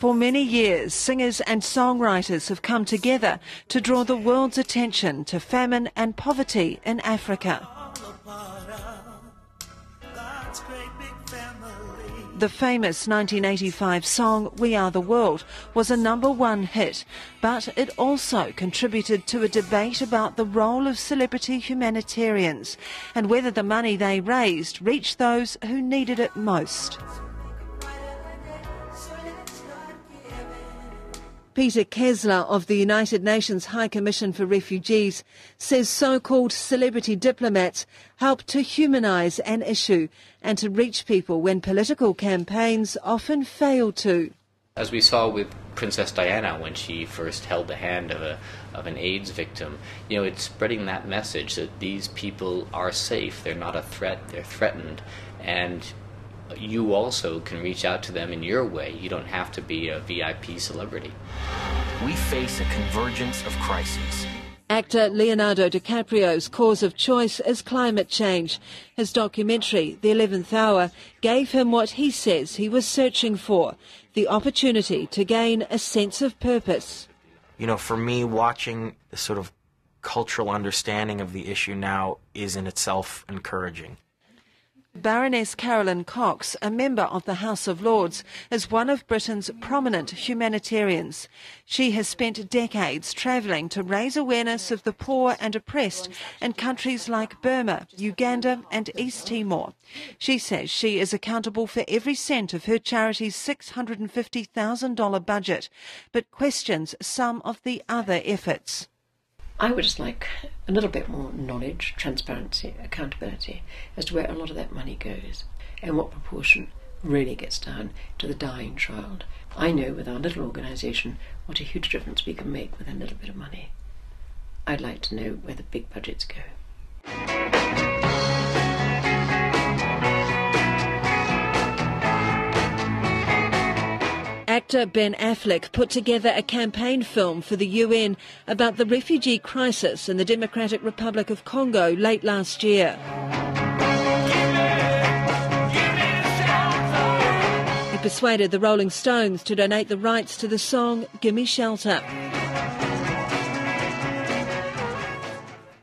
For many years, singers and songwriters have come together to draw the world's attention to famine and poverty in Africa. The famous 1985 song We Are the World was a number one hit, but it also contributed to a debate about the role of celebrity humanitarians and whether the money they raised reached those who needed it most. Peter Kessler of the United Nations High Commission for Refugees says so-called celebrity diplomats help to humanise an issue and to reach people when political campaigns often fail to. As we saw with Princess Diana when she first held the hand of a of an AIDS victim, you know, it's spreading that message that these people are safe, they're not a threat, they're threatened, and you also can reach out to them in your way. You don't have to be a VIP celebrity. We face a convergence of crises. Actor Leonardo DiCaprio's cause of choice is climate change. His documentary, The Eleventh Hour, gave him what he says he was searching for the opportunity to gain a sense of purpose. You know, for me, watching the sort of cultural understanding of the issue now is in itself encouraging. Baroness Caroline Cox, a member of the House of Lords, is one of Britain's prominent humanitarians. She has spent decades travelling to raise awareness of the poor and oppressed in countries like Burma, Uganda and East Timor. She says she is accountable for every cent of her charity's $650,000 budget, but questions some of the other efforts. I would just like a little bit more knowledge, transparency, accountability as to where a lot of that money goes and what proportion really gets down to the dying child. I know with our little organisation what a huge difference we can make with a little bit of money. I'd like to know where the big budgets go. Actor Ben Affleck put together a campaign film for the UN about the refugee crisis in the Democratic Republic of Congo late last year. He persuaded the Rolling Stones to donate the rights to the song Gimme Shelter.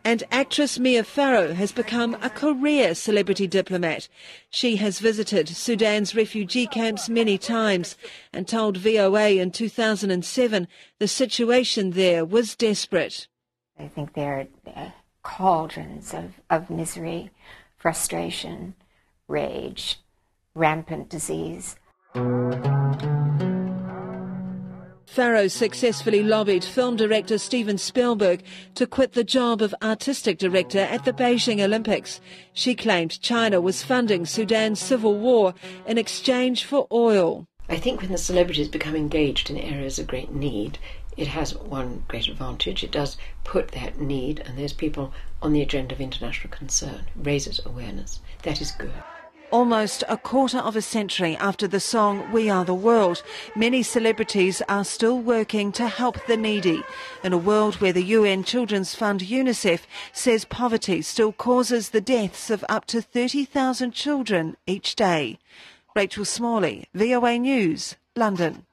And actress Mia Farrow has become a career celebrity diplomat. She has visited Sudan's refugee camps many times and told VOA in 2007 the situation there was desperate. I think they're uh, cauldrons of, of misery, frustration, rage, rampant disease. Farrow successfully lobbied film director Steven Spielberg to quit the job of artistic director at the Beijing Olympics. She claimed China was funding Sudan's civil war in exchange for oil. I think when the celebrities become engaged in areas of great need, it has one great advantage. It does put that need and those people on the agenda of international concern, raises awareness. That is good. Almost a quarter of a century after the song We Are the World, many celebrities are still working to help the needy. In a world where the UN Children's Fund UNICEF says poverty still causes the deaths of up to 30,000 children each day. Rachel Smalley, VOA News, London.